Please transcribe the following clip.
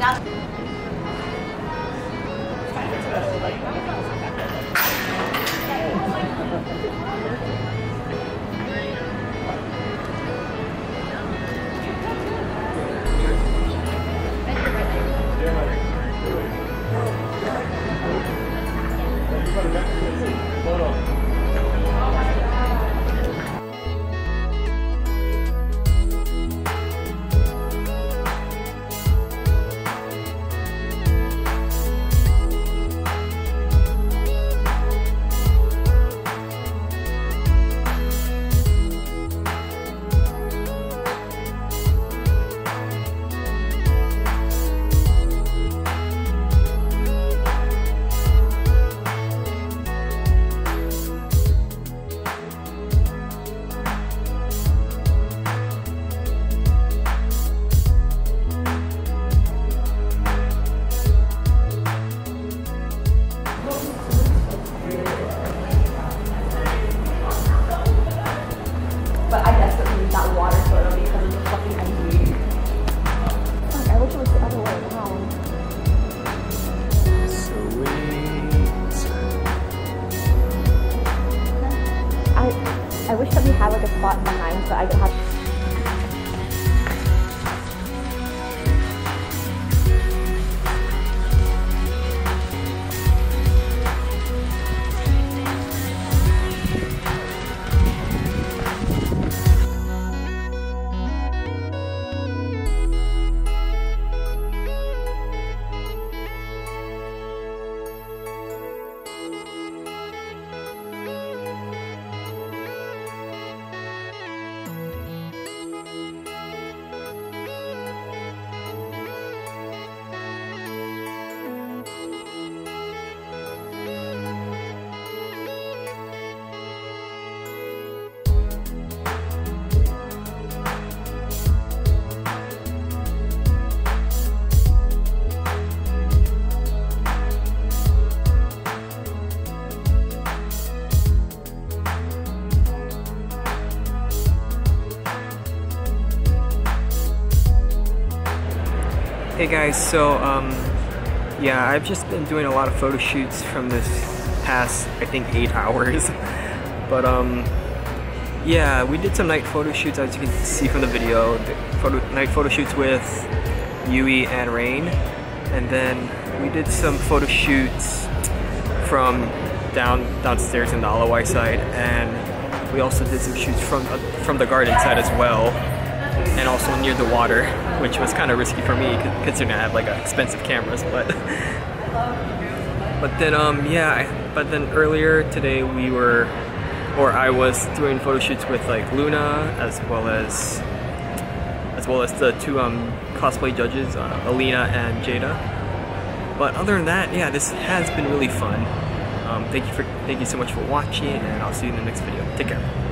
が。that water soda because it's fucking. Fuck, I wish it was the other way around. Sweet. I, I wish that we had like a spot behind so I could have Hey guys, so um, yeah, I've just been doing a lot of photo shoots from this past, I think, eight hours. but um, yeah, we did some night photo shoots as you can see from the video. The photo, night photo shoots with Yui and Rain. And then we did some photo shoots from down downstairs in the Ala Wai side. And we also did some shoots from, uh, from the garden side as well. And also near the water, which was kind of risky for me considering I have like expensive cameras, but but then um yeah, I, but then earlier today we were or I was doing photo shoots with like Luna as well as as well as the two um, cosplay judges, uh, Alina and Jada. But other than that, yeah, this has been really fun. Um, thank you for thank you so much for watching, and I'll see you in the next video. Take care.